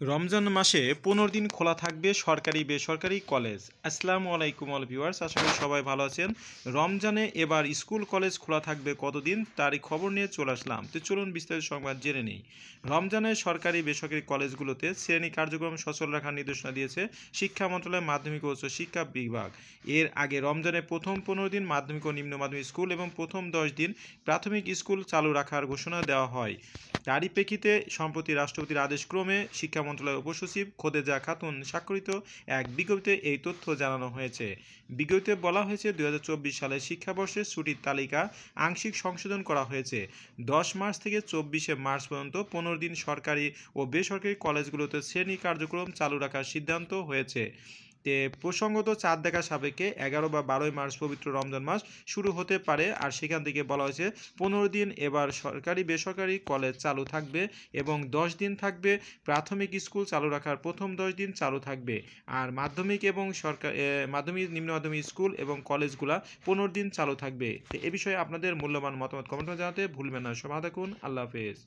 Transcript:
রমজান মাসে পনেরো দিন খোলা থাকবে সরকারি বেসরকারি কলেজ। আসসালামু আলাইকুম অল ভিউয়ার্স, আশা করি সবাই ভালো আছেন। রমজানে এবার স্কুল কলেজ খোলা থাকবে কতদিন তারই খবর নিয়ে চলে আসলাম। তো চলুন বিস্তারিত সংবাদ জেনে নিই। রমজানে সরকারি বেসরকারি কলেজগুলোতে শ্রেণি কার্যক্রম সচল রাখার নির্দেশনা দিয়েছে শিক্ষা মন্ত্রণালয়, মাধ্যমিক ও উচ্চ শিক্ষা বিভাগ। এর আগে রমজানে প্রথম পনেরো দিন মাধ্যমিক ও নিম্ন মাধ্যমিক স্কুল এবং প্রথম দশ দিন প্রাথমিক স্কুল চালু রাখার ঘোষণা দেওয়া হয়। তারই প্রেক্ষিতে সম্প্রতি রাষ্ট্রপতির আদেশক্রমে শিক্ষা মন্ত্রণালয়ের উপসচিব খোদেজা খাতুন স্বাক্ষরিত এক বিজ্ঞপ্তিতে এই তথ্য জানানো হয়েছে। বিজ্ঞপ্তিতে বলা হয়েছে, দুই সালের শিক্ষাবর্ষের ছুটির তালিকা আংশিক সংশোধন করা হয়েছে। দশ মার্চ থেকে চব্বিশে মার্চ পর্যন্ত পনেরো দিন সরকারি ও বেসরকারি কলেজগুলোতে শ্রেণি কার্যক্রম চালু রাখার সিদ্ধান্ত হয়েছে। তে প্রসঙ্গত চাঁদ দেখা সাপেক্ষে এগারো বা বারোই মার্চ পবিত্র রমজান মাস শুরু হতে পারে আর সেখান থেকে বলা হয়েছে পনেরো দিন এবার সরকারি বেসরকারি কলেজ চালু থাকবে এবং দশ দিন থাকবে, প্রাথমিক স্কুল চালু রাখার প্রথম দশ দিন চালু থাকবে আর মাধ্যমিক এবং সরকার মাধ্যমিক, নিম্ন মাধ্যমিক স্কুল এবং কলেজগুলা পনেরো দিন চালু থাকবে। এ বিষয়ে আপনাদের মূল্যবান মতামত কমেন্ট জানাতে ভুলবেন না। সবাই থাকুন। আল্লাহ হাফেজ।